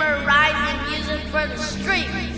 mesmerizing music for the street.